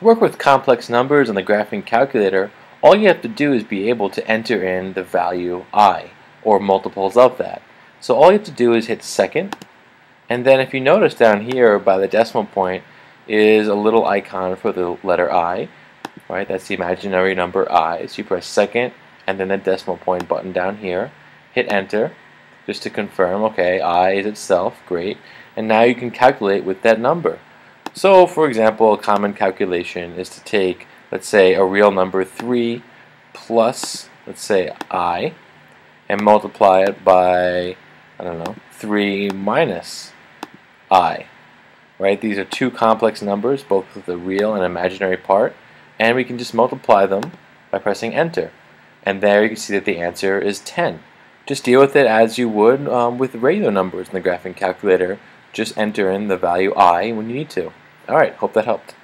To work with complex numbers on the graphing calculator, all you have to do is be able to enter in the value i, or multiples of that. So all you have to do is hit second, and then if you notice down here by the decimal point is a little icon for the letter i, right? That's the imaginary number i. So you press second, and then the decimal point button down here, hit enter, just to confirm, okay, i is itself, great, and now you can calculate with that number. So, for example, a common calculation is to take, let's say, a real number 3 plus, let's say, i, and multiply it by, I don't know, 3 minus i. Right? These are two complex numbers, both with a real and imaginary part, and we can just multiply them by pressing enter. And there you can see that the answer is 10. Just deal with it as you would um, with regular numbers in the graphing calculator. Just enter in the value i when you need to. Alright, hope that helped.